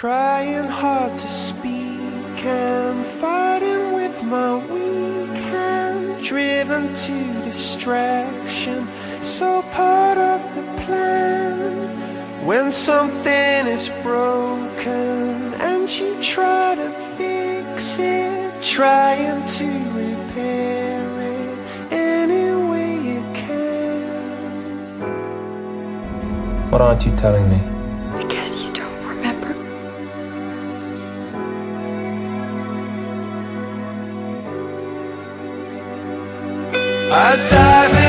Trying hard to speak and fighting with my weak hand, driven to distraction, so part of the plan. When something is broken and you try to fix it, trying to repair it any way you can. What aren't you telling me? Because I dive